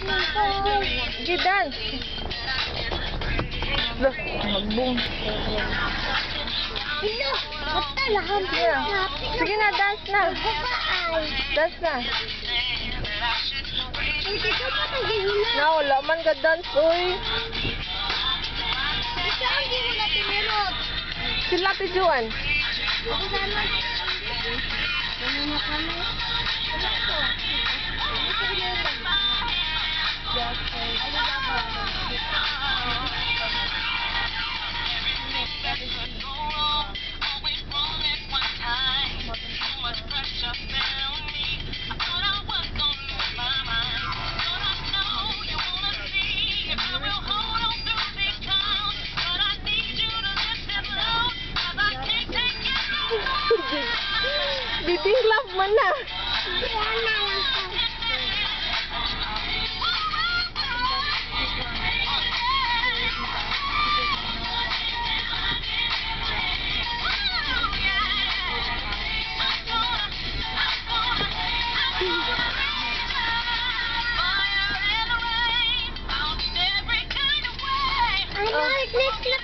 Dance. Loh, magbong. Hello, basta lahat Yeah. Sige na, dance na. Dance na. Na. Wala man ka dance, uy. Saan di mo na tinirot? Sila ti Juan. Ako We think love na. Look.